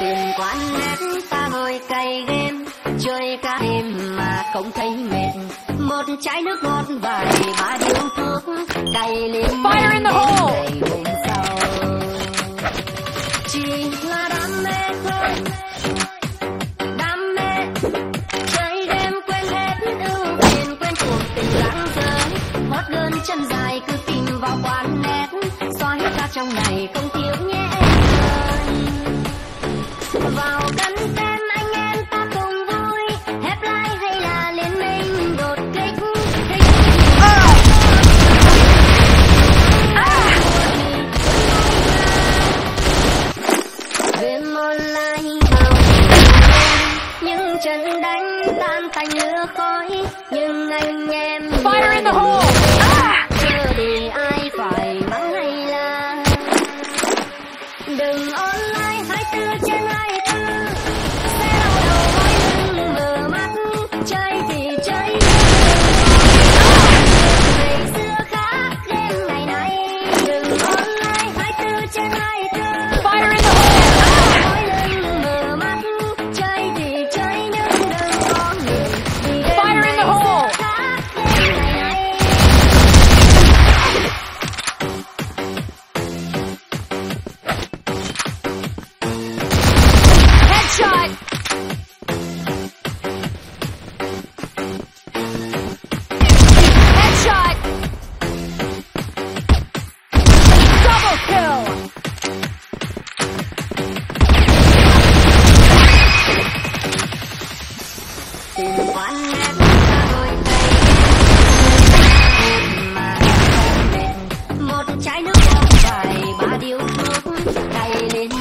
tiền quán nét ta ngồi cày game chơi cả đêm mà không thấy mệt. Một chai nước ngọt vài ba điếu thuốc cày lên Fire in the hole! ngày hôm sau. Chỉ là đam mê thôi đam mê. Chơi đêm quên hết ưu phiền quên cuộc tình lãng giờ hot girl chân dài cứ tìm vào quán nét xóa hết ra trong này không thiếu Trái nước ngọt vài ba điếu thuốc cày lên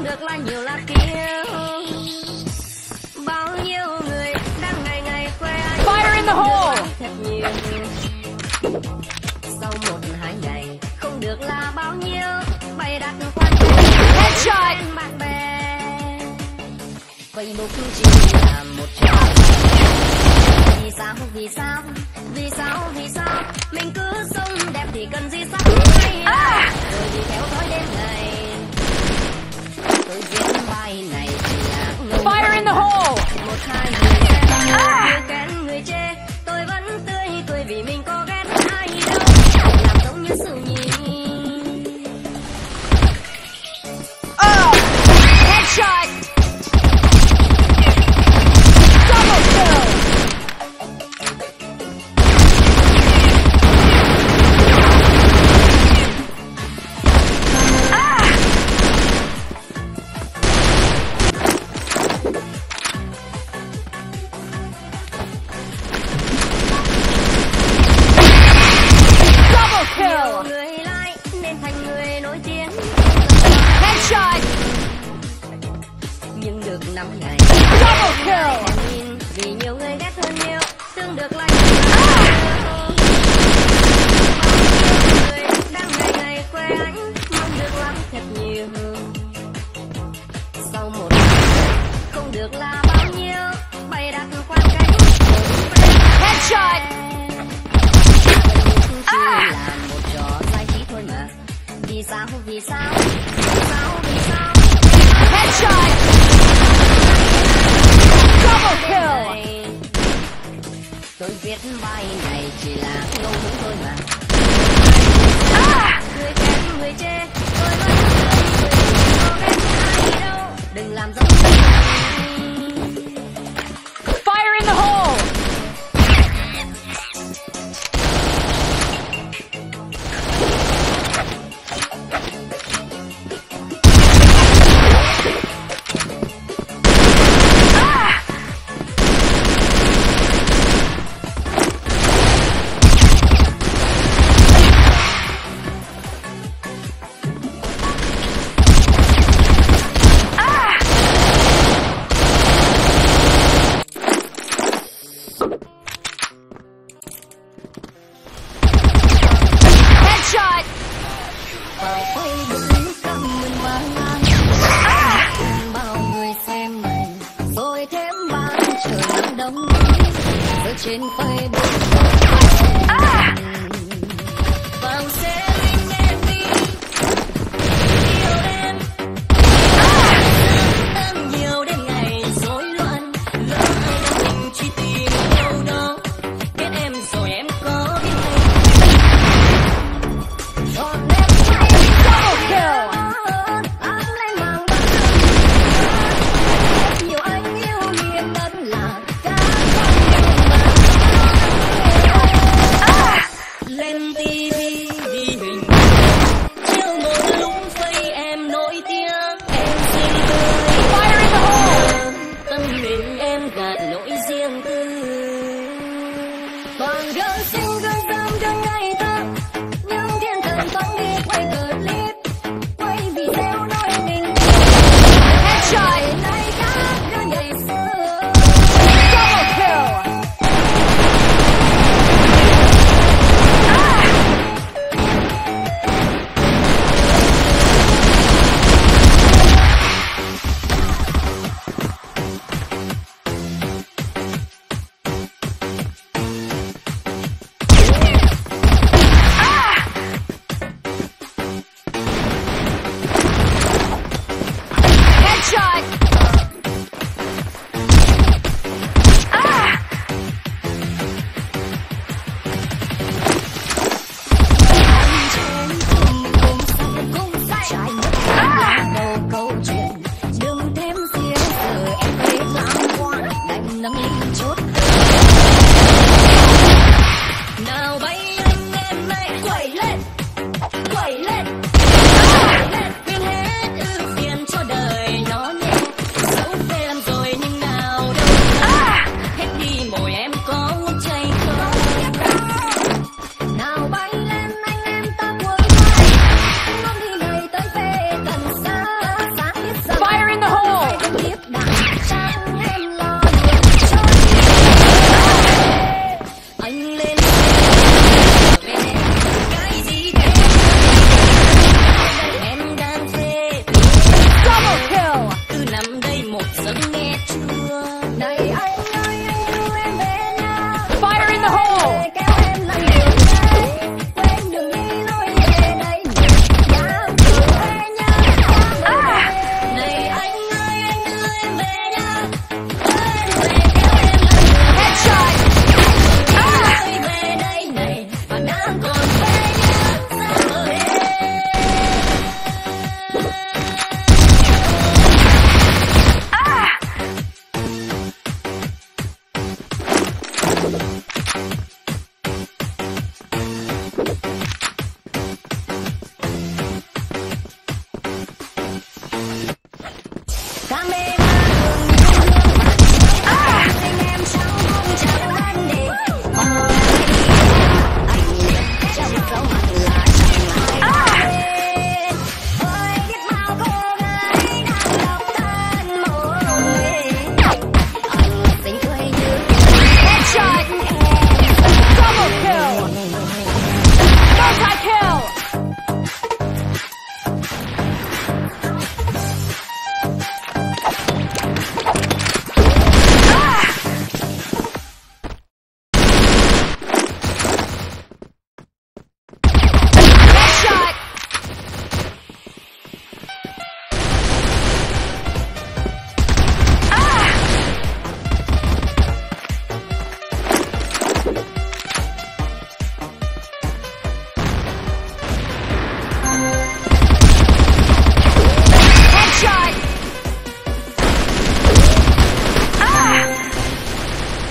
tương được là nhiều là kiêu bao nhiêu người đang ngày ngày khoe anh Fire in the hole! thật nhiều. Sau một hai ngày không được là bao nhiêu bày đặt quan Headshot! bạn bè. Facebook chỉ là một trò. Vì sao vì sao vì sao vì sao? Mình cứ sống đẹp thì cần gì sao rồi đi theo dõi đêm ngày Fire in the hole! một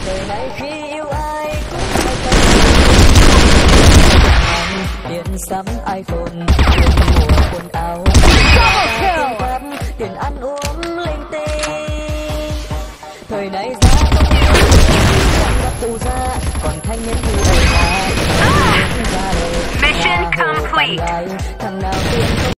đời này khi yêu ai cũng phải cần tiền sắm iphone tiền quần áo. Tiền ăn uống linh tinh. Thời này giá không gặp tù ra còn thanh niên thì đời ta. Ah! Mission complete.